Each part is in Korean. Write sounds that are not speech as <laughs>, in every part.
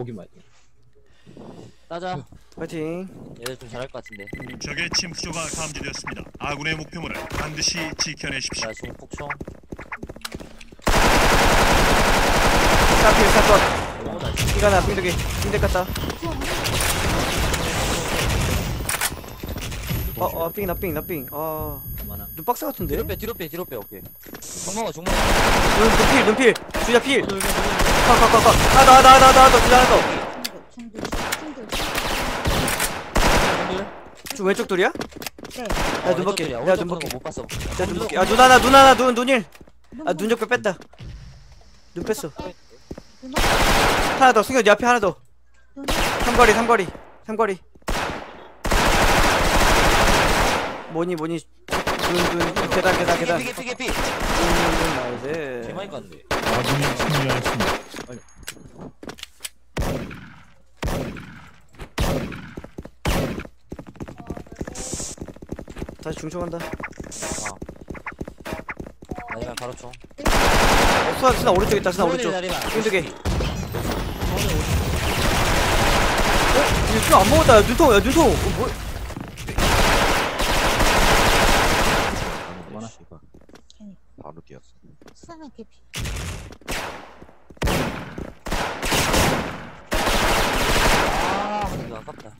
보기만 해. 따자. 파이팅 얘들 좀 잘할 것 같은데. 적의 침투조가 감지되었습니다. 아군의 목표물을 반드시 지켜내십시오. 나 지금 폭총. 스타필 사건 너무 잘. 이가나 빙두기 빙대 깠다 어어 빙 나빙 나빙 아눈 얼마나? 박스 같은데? 뒤로 빼, 뒤로 빼, 뒤로 빼. 오케이. 정모가, 정모가. 눈 눈필 눈필 주자 필 컷컷컷컷 하나 하나 하나 하나 더 주자 하나 중들, 중들, 왜? 더좀 왼쪽 돌이야? 네. 야, 눈 벗게. 야, 눈 벗게. 못 봤어. 자눈 볼게 야눈 하나 눈 하나 눈 눈일 아 눈적배 뺐다 눈 뺐어 하나 더 승현 네 앞에 하나 더 삼거리 삼거리 삼거리 뭐니 뭐니 눈눈 계단 계단 계단 피게, 피게, 피게. 눈눈 나이스 개 많이 갔는데. 아군이 승리하였습니다. 다시 중청한다 아니면 바로 총. 어, 수나 수나 오른쪽 있다 수나 오른쪽 다리만. 빈두개 어? 이거 수안 먹었다 야 눈통 야 눈통 어, 뭐 얼마나? 바로 뛰었어. 수상한 개피. 아, 이거 아깝다.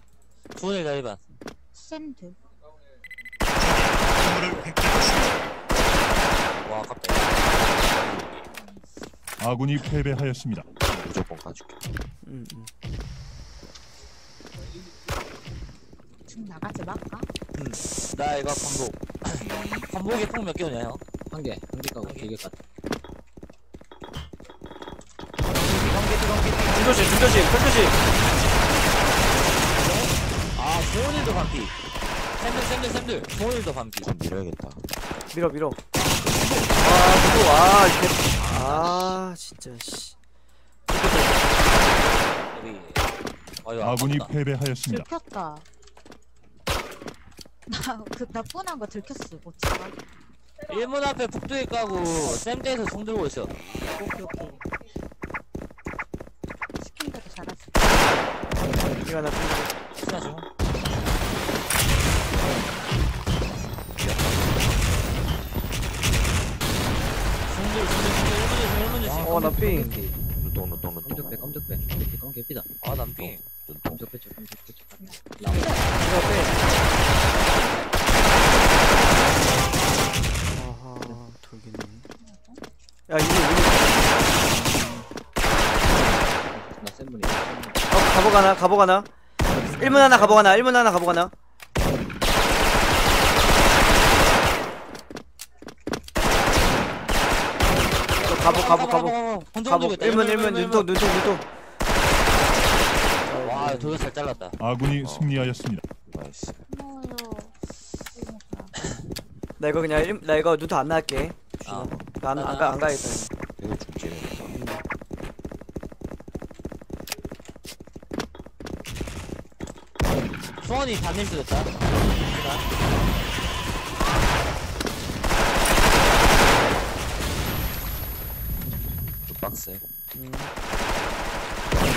주원일 다리반. 획득했습니다. 와, 아깝다. 아군이 패배하였습니다. 무조건 가줄게. 음, 음. 지금 나가지 말까? 나 이거 반복. 반복에 폭몇 개오냐, 형? 한 개, 한 개 까고 두개 깠. 중조심 중조심 편조심 아, 주원일도 반피. 샘들, 샘들, 샘들. 주원일도 반피. 좀 밀어야겠다. 밀어 밀어 아 무서워 아 이게 아 진짜 씨 여기. 아, 이거 아군이 아깝다. 패배하였습니다. 들켰다. <laughs> 나, 그, 나뿐한 거 들켰어, 모찌가. 일문 앞에 폭도에 까고 샘대에서 총 들고 있어. 오케이, 오케이. 시킨 대로 잘하지. 이거 나 빈두개 신나 지 어, 나 삥. 눈동 눈동 눈동. 깜짝배. 깜짝배, 깜짝배다. 아, 난 삥. 눈동. 깜짝배 쪽, 깜짝배 쪽. 나무. 아하 돌겠네 야 이거 이거 나 쌤분이. 어 가보 가나 가보 가나 1문 하나 가보 가나 1문 하나 가보 가나 가보 가보 가보 가보 1문 1문 눈통 눈통 눈통 와, 도요 잘 잘랐다. 아군이 어. 승리하였습니다. 나이스. 고마워요. 나 이거 그냥 일, 나 이거 눈통 안 나갈게 아. 나안안 가, 안 가야겠다 이거 중지네. 수원이 반일 있다. 좀 빡세.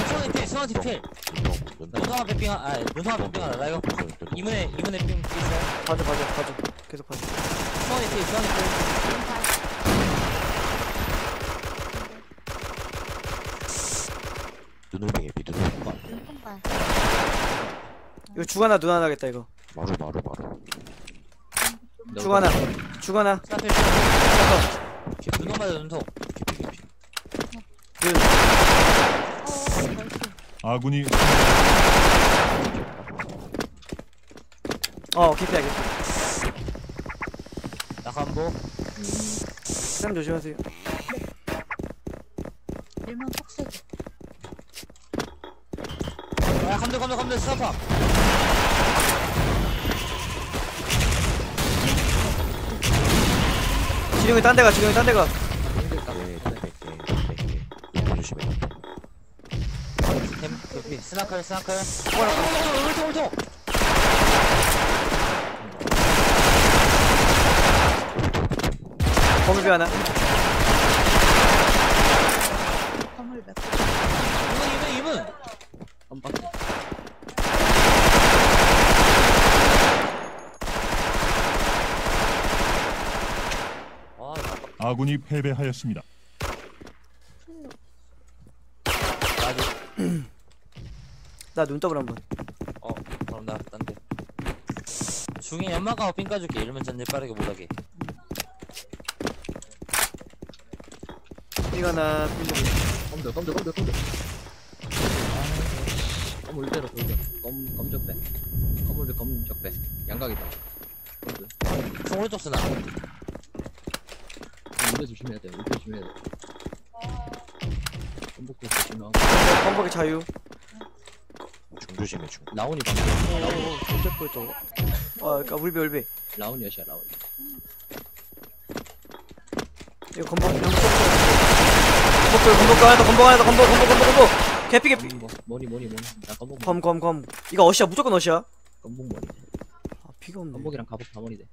수원이 필, 수원이 필. 뱀핑 하, 아, 눈성아 뱀핑 하나. 나 이거. 이문에, 이문에 삥 있어요. 봐줘 봐줘 봐줘 계속 봐줘 수원이 필, 수원이 필. 눈올뱅이 비 눈올뱅이. 눈통발. 이거 눈 하나 하겠다 이거 마루 마루 마루. 스나필, 깊이 눈성 맞아, 눈성. 깊이 깊이. 눈 어, 나이스. 아군이 어 깊이야 깊이 낙한보. 쌤 조심하세요 일만 폭세고. 야, 감들, 감들, 감들, 스나파. 지룡이 딴 데가 지룡이 딴 데가 스나클 스나클. 올통 올통 거물비 하나 이분 이분 이분. 안 봤어 아군이 패배하였습니다. 나 눈더블 한번 어 그럼 나 딴데. 중에 연막하고 삥 까줄게. 이러면 전일 빠르게 못하게. 삐가 나 삐가 검들 검들 검들 검들 아 검을 대로 돌려. 검 검적배. 검을 검적배. 양각이다. 검들. 총 오른쪽 쓰나? 우리 조심해야 돼. 우리 조심해야 돼. 검복도 조심하고 범벅의 자유. 중 조심해 중. 라온이 방금 오 어쩔 뻔했다 아 그니까 울베 울베 라온 여시야 라온. 이거 건복 건복 건복 하나 더 건복 하나 더 건복 건복 건복 건복 개피 개피. 뭐, 머리 머리 머리. 나 머리. 검검검. 이거 어시야? 무조건 어시야? 검복 머리. 아 피가 없네. 갑옷 다 머리돼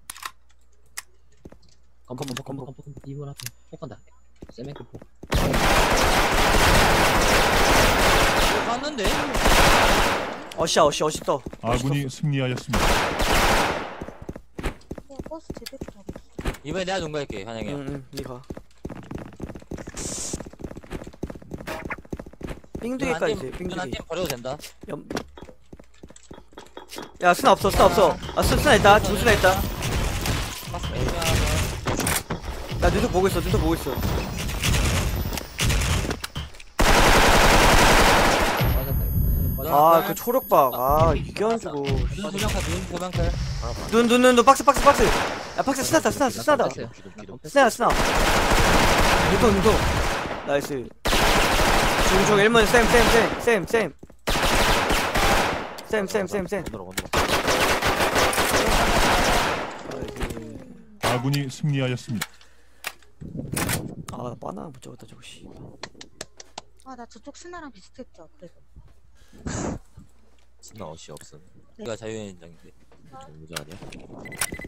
검복 검복 검복 검복 검복 이문 앞에 폭 간다. 세멘클 폭. 봤는데 어시야 어시 어시 떠. 아군이 승리하였습니다. 어, 버스 제대로 타고 있어. 이번에 내가 농구할게 환영이 형. 응응 니가. 삥두개까지 돼 삥두개 눈한팀 버려도 된다. 염... 야 스나 없어 스나 없어. 아 스, 스나 있다. 중 스나 있다. 나 눈썹 보고 있어 눈썹 보고 있어 빠졌다 이거 빠졌다 아 그 초록박 아 이게 안 주고 눈눈 두명칼 눈눈 눈 눈 박스 박스 박스 야 박스 스나다 스나 스나다. 스나야 스나 눈썹 눈썹 나이스 중중 1문 쌤 쌤 쌤 쌤 쌤 쌤 쌤 쌤 쌤 건드려 건드려. 아군이 승리하였습니다. 아 바나나 못 잡았다 저거 씨 아, 나 저쪽 스나랑 비슷했죠. 그래서. 스나 어시 없음. 이거 자유인장인데 모자 아니야?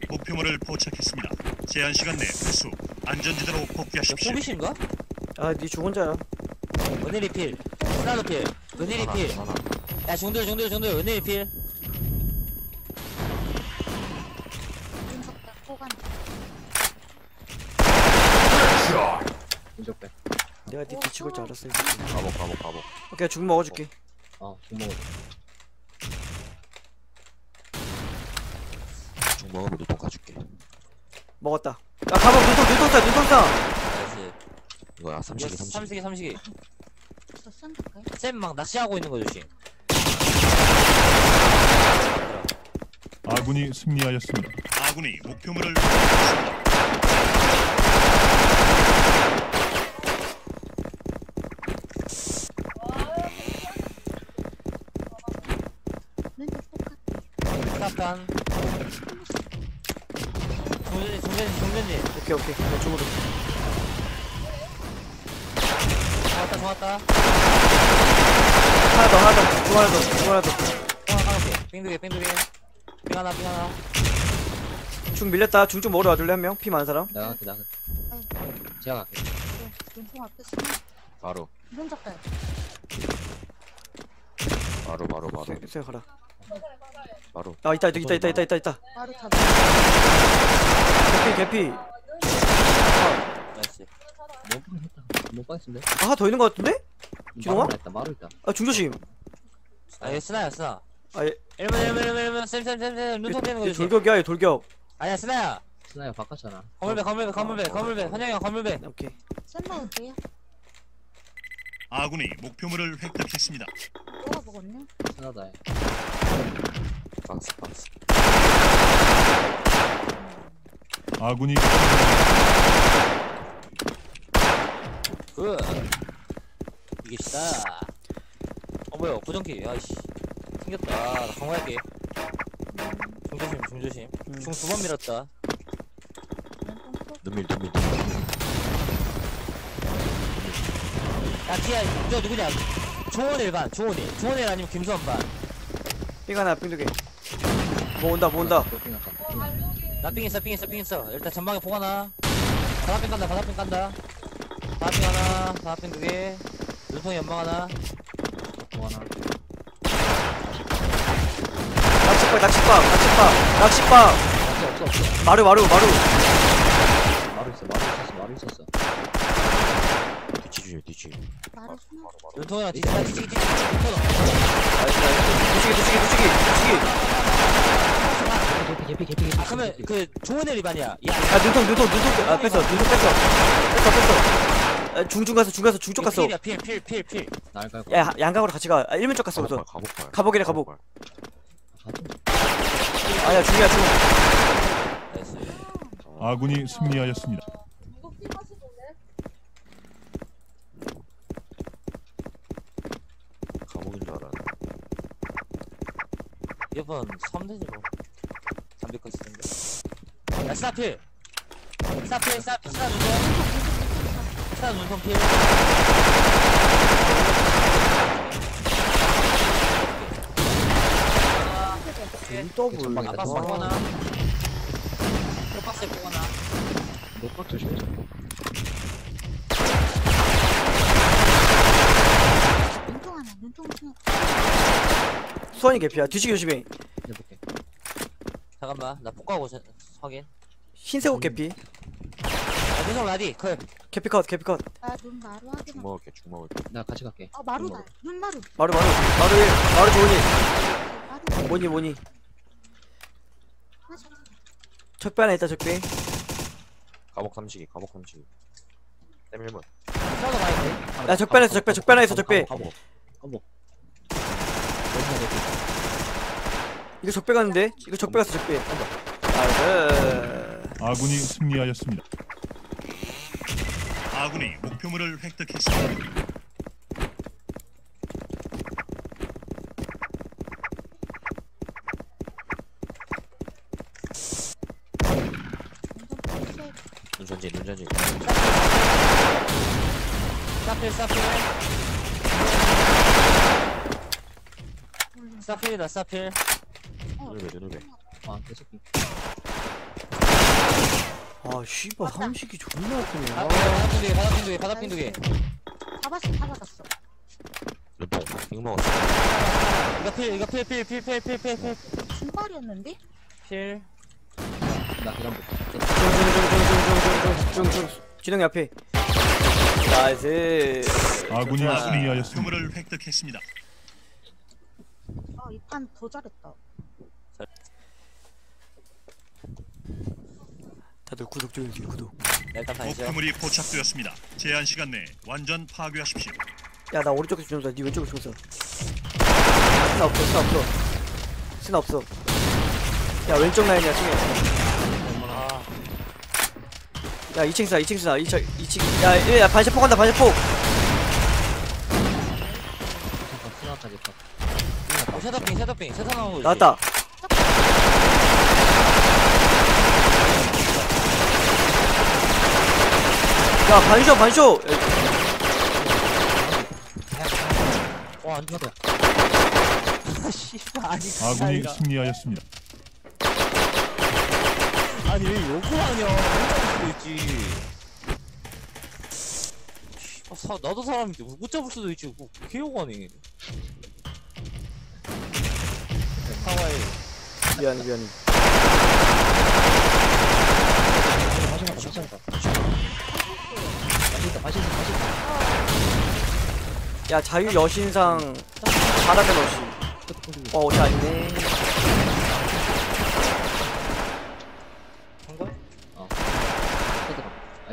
목표물을 포착했습니다. 제한 시간 내 회수. 안전지대로 이거 복귀하십시오. 포비신가? 아니 중혼자야 은혜리 필 스나도 필 은혜리 필 하나. 야 중들 중들 중들 은혜리 필. 인적배 내가 니 뒤치고 줄 알았어 가복 가복 가복. 오케이 죽 먹어줄게 어 중먹어 중 먹으면 눈통 가줄게. 먹었다 야 가봐 눈통 눈통 싸 눈통 싸 나이스 이거야 삼식이 삼식. 삼식이 삼식이 저 쏜다까요? 쌤 막 낚시하고 있는 거 조심 아군이 승리하였습니다. 아군이 목표물을 포착했습니다. 스타판 종전이 종전이 종전이. 오케이 오케이. 나 중으로 좋았다 좋았다. 하나 더 하나 더중 하나 더중 하나 하나 하나게 빙두개 빙두개. 빙 하나 빙 하나. 더중 밀렸다. 중좀 먹으러 와줄래 한 명? 피 많은 사람? 나갈게 나갈게. 제가 갈게. 네, 왼쪽 앞에 스나. 바로. 눈썹 가요. 바로 바로 바로. 세, 세 가라 바로. 아 있다 있다 있다 있다 있다 있다 있다. 바로 잡아. 개피 개피. 나이스. 못 빠졌는데? 아 하나 더 있는 거 같은데? 기동아? 있다 마루 있다. 아 중조심. 아얘 스나야 스나. 아 얘, 1번 1번 1번 1번 쌤쌤쌤쌤 눈통 떼는 거 얘 조심 돌격이야 얘 돌격. 아니야 스나야. 스나야 바꿨잖아. 건물배 건물배 건물배 건물배. 환영이 형 건물배. 오케이. 쌤 먹을게요. 아군이 목표물을 획득했습니다. 뭐가 먹었네? 스나다 박스 박스. 아군이 굿 이게 시다. 어 뭐야 고정키 아이씨. 생겼다. 나 강화할게. 중조심 중조심. 음. 중두 번 밀었다. 눈밀 눈밀. 야 티야 저 누구냐? 조원 일 반 조원일. 조원 일 아니면 김수환 반. 삥 하나 삥 두개 뭐 온다 뭐 온다. 도핑 왔다 도핑 왔다 나삥 있어 삥 있어 삥 있어. 일단 전방에 포 하나. 바다삥 간다 바다삥 간다. 바다삥 하나 바다삥 두개. 눈통이 연방 하나. 뭐 하나? 낚시박 낚시박 낚시박 낚시박 없어 없어 없어. 마루 마루 마루. 마루 있어 마루 있었어 마루 있었어. 뒤치 조심해 뒤치 말을 숨어. 눈통이랑 뒤치기 뒤치기 눈통 나이스 나이스. 두치기 두치기 두치기 두치기 개피 개피 개피. 아 그러면 그 좋은 애 리반이야. 야 아 눈통 눈통 눈통 아 뺐어 눈통 뺐어. 뺐어 뺐어. 아, 중중 가서 중 가서 중쪽 갔어. 필이야 필 필 필 필. 날 깔고. 야 양각으로 같이 가. 아, 1면 쪽 갔어 우선. 가복발 가복이래, 가복. 아니야 중이야 중. 나이스. 아군이 승리하였습니다. 감옥인 줄 알았네. 이번 3대지 뭐 300컷 쓰는데 야 스나필 스나필 스나필 스나 눈통 스나 눈통 필 더블 아빠 와. 보거나 박스에 보거나 녹박 조심해. 눈통 하나, 눈통 하나. 수원이 개피야 뒤치기 조심해. 잠깐만 나 폭가고 자- 확인. 흰색 옷 개피. 아 눈통 라디 클 개피 컷 개피 컷. 아, 눈 마루 하긴 죽하 먹을게 죽 먹을게. 나 같이 갈게. 아, 마루다. 눈 마루. 마루 마루. 마루 일 마루 좋으니 마루. 뭐니 뭐니. 아. 적배 하나 있다 적배. 감옥 삼식이 감옥 삼식이. 싸우러 가야 돼. 야 적배 하나 있어 적배 적배 하나 있어 적배. 가복. 가복. 이거 적배 갔는데 이거 적배 갔어 적배 나이스 아군이 승리하였습니다. 아군이 목표물을 획득했습니다. 눈통 필 눈전진 눈전진 스나필 스나필 올린. 스나필이다 스나필 눈을배 눈을배 아 계속. 아 씨발 삼식이 존나 아프네 아 아, 바닥핀 두개 바닥핀 두개 바닥핀 두개 잡았어. 눈통 빙 먹었어 이거 필 이거 필필필필필 필필 중발이었는데? 필나 그럼 중중중중중중중중 진영이 앞에 nice 아군이. 승리하였습니다. 목표물을 획득했습니다. 아, 이 판 더 잘했다. 다들 구독 좀 해주세요 구독 일단 반이죠 목표물이 포착되었습니다. 제한 시간 내에 완전 파괴하십시오. 야 나 오른쪽에서 좀 써, 니 왼쪽에서 좀 써. 스나 없어, 스나 없어. 스나 없어. 야 왼쪽 라인이야. 아야 2층 스나, 2층 스나, 2층, 2층. 야, 야, 야 반샷 폭 한다, 반샷 폭. 어, 셋업빙 셋업 나온 거 있지? 나왔다. 야 반쇼, 반쇼. 와 안돼 씨발. 아니 아군이 승리하였습니다. 아니 왜 욕을 하냐. 못 잡을 수도 있지? 아, 사, 나도 사람인데 못 잡을 수도 있지. 뭐 개욕하네 하와이. 미안해, 미안해. 마시나 마시나 맛있어 맛있어 야 자유 여신상 바람의 여신 어 어디 아니네.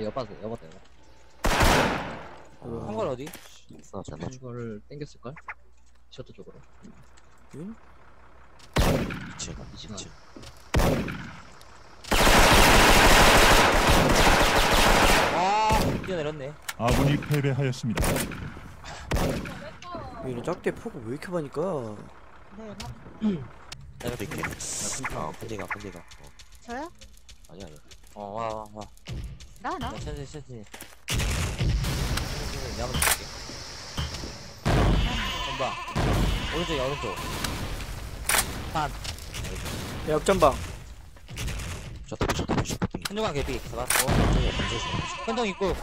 여봤어. 여봤다 여봤다 한걸 어디? 있어 땡겼을걸? 셔터 쪽으로. 응? 아, 미친 미친 뛰어내렸네 아군이 패배하였습니다. 얘는 짝대 폭을 왜 이렇게 많이까? 네, 나, 내가 이렇게 아 펀디가 펀디가 어 저요? 아니야 아니야 어와와와 나, 나? 나 천천히 천천히 천천히 내가 먼저 볼게 전방 오른쪽이야 오른쪽 반 야 역전방. 셔터피 셔터피 셔터피 현종관 개피 잡았고 현종 있고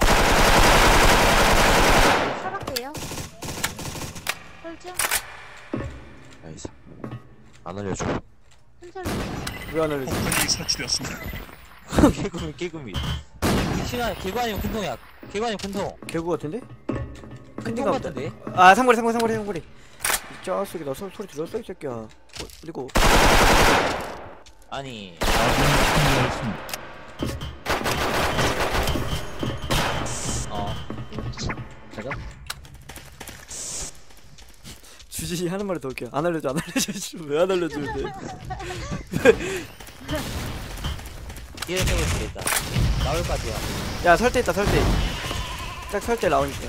살았게요. 펼쳐? 나이스 안 알려줘. 왜안 알려줘? 폭탄이 설치되었습니다. <laughs> 개구미 개구미 시간 개구 아니면 큰통이야 개구 아니면 큰통 개구 같은데? 큰통 큰데가 같은데 아 상거리 상거리 상거리 상거리 이 자식이 나 소, 소리 들었어 이 새끼야 어, 그리고 아니 아군이 승리하였습니다. 어. 가자. 주진이 하는 말을 더 웃겨. 안 알려줘 안 알려줘. <laughs> 왜안 알려주는데? 뒤에 세고 있겠다. 나올 것 같아요. 야 설대 있다 설대 딱 설대 나오니까.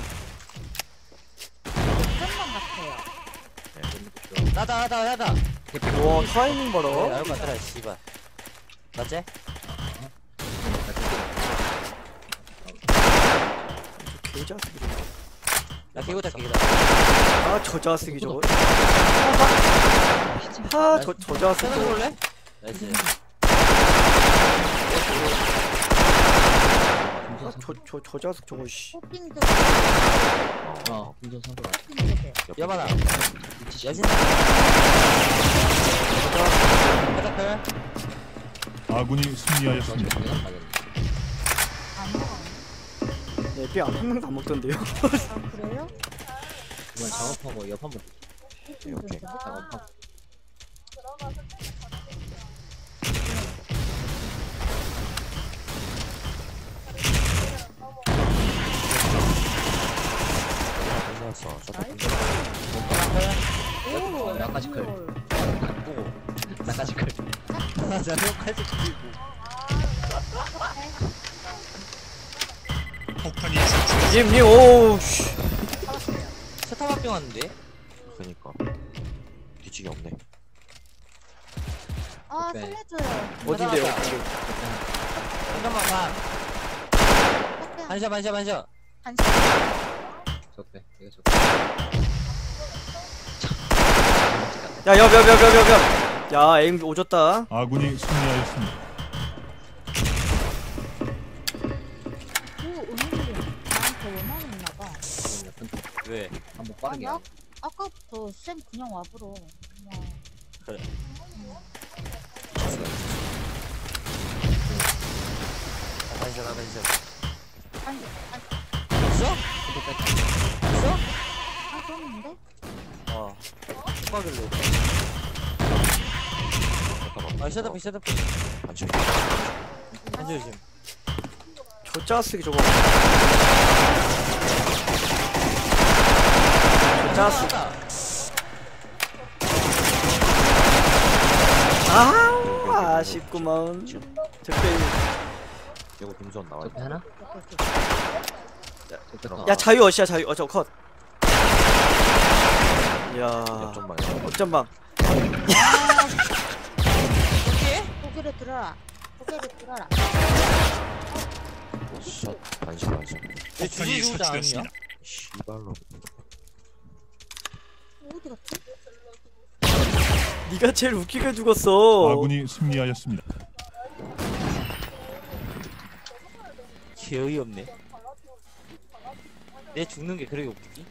끝만 같아요. 나다 나다 나다. 와 타이밍 봐라. 어? 나올 것 같더라 씨발. 맞지? 자식이. 나 개구다 개구다. 아 저 자식이 저거. 아 저 저 자식 세는 저거. 볼래? nice. 아 저 저 저 자식 저거 씨. 호핑도 어, 운전 선수 맞아. 호핑도 여봐라 위치 여신 헤드클 아군이 승리하였습니다. 네, 삐한 명도 안 먹던데요 아 그래요? 이번 작업하고 옆 한번 오케이. 작업하고. 끝났어. 저도 오. 나까지 클. 보고 나까지 클. 자 형까지 그 님님 오우 씨 세타박병 왔는데? 그니까 뒤치기 없네. 아 네. 살려줘요. 어딘데요 잠깐만 반샷 반샷 반샷 한 적배. 이거 적배. 야야야야야야 에임 오졌다 아군이 승리하였습니다. 왜? 한번 빠르게. 아니, 아, 아까부터 쌤 그냥 와보러. 그냥 그래 반샷 반샷 아니 있어? 있어? 아 그랬는데? 어 잠깐만. 아 셔터피 셔터피 반칙. 반샷 조심 저 자식이 저거 다 아우 아쉽구만 적대 이거 김선 나와. 적배 하나? 컷. 야 자유 어시야 자유 어저 컷. 야 좀만. 어쩐방 고개를 들어라. 고개를 들어라. 샷. 내 폭탄이 주소 주자 아니야? 씨발로. 어디 갔지? 네가 제일 웃기게 죽었어 아군이 승리하였습니다. 개의 없네 내 죽는 게 그렇게 웃기지?